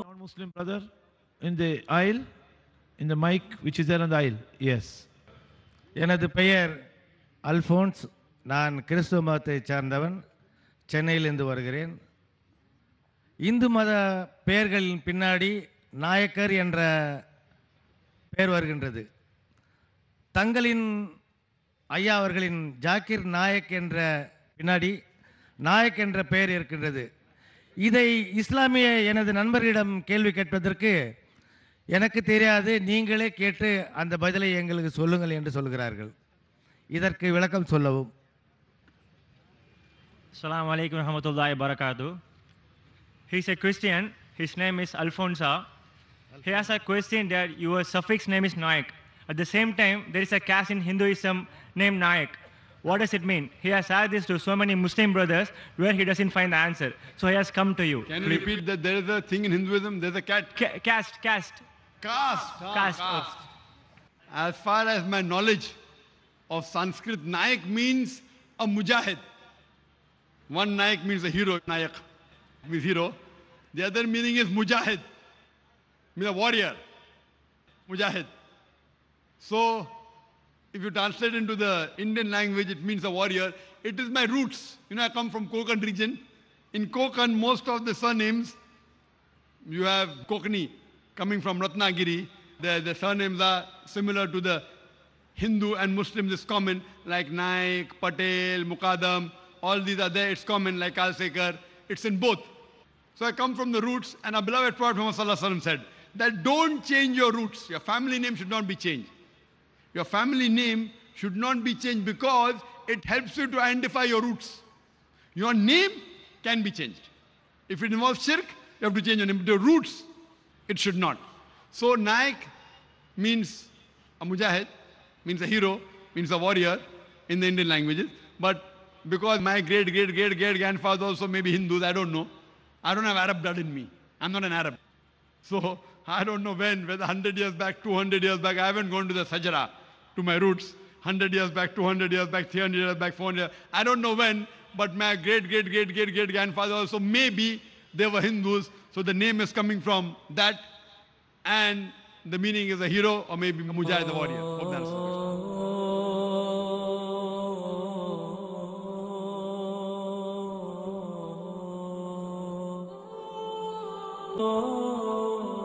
Non-Muslim brother in the aisle, in the mic which is there on the aisle. Yes. எனது பெயர் அல்போன்ஸ் நான் கிறிஸ்துவ மதத்தைச் சார்ந்தவன் சென்னையிலிருந்து வருகிறேன் இந்து மத பெயர்களின் பின்னாடி நாயக்கர் என்ற பெயர் வருகின்றது தங்களின் ஐயா அவர்களின் ஜாக்கிர் நாயக் என்ற பின்னாடி நாயக் என்ற பெயர் இருக்கின்றது இதை இஸ்லாமிய எனது நண்பர்களிடம் கேள்வி கேட்பதற்கு எனக்கு தெரியாது நீங்களே கேட்டு அந்த பதிலை எங்களுக்கு சொல்லுங்கள் என்று சொல்கிறார்கள் இதற்கு விளக்கம் சொல்லவும் Assalamu alaikum warahmatullahi wabarakatuh. He's a Christian. His name is Alfonso. He has a question that your suffix name is Nayak. At the same time, there is a caste in Hinduism named Nayak. What does it mean? He has asked this to so many Muslim brothers where he doesn't find the answer. So he has come to you. Can you repeat that there is a thing in Hinduism, there's a cat? Ca- caste, caste, Caste. caste. As far as my knowledge of Sanskrit, Nayak means a mujahid. One Nayak means a hero, Nayak means hero. The other meaning is mujahid, means a warrior. Mujahid. So, if you translate into the Indian language, it means a warrior. It is my roots. You know, I come from Konkan region. In Konkan, most of the surnames you have Kokani coming from Ratnagiri. The, the surnames are similar to the Hindu and Muslims is common, like Naik, Patel, Mukadam, all these are there, it's common, like Alsekar. It's in both. So I come from the roots, and our beloved Prophet Muhammad said that don't change your roots. Your family name should not be changed. Your family name should not be changed because it helps you to identify your roots. Your name can be changed. If it involves shirk, you have to change your name. Your roots, it should not. So Naik means a mujahid, means a hero, means a warrior in the Indian languages. But because my great, great, great, great grandfather also may be Hindus, I don't know. I don't have Arab blood in me. I'm not an Arab. So I don't know when, whether 100 years back, 200 years back, I haven't gone to the Sajara, to my roots. 100 years back, 200 years back, 300 years back, 400 years. I don't know when, but my great, great, great, great, great grandfather also maybe they were Hindus. So the name is coming from that. And the meaning is a hero or maybe Mujahid, the warrior. Oh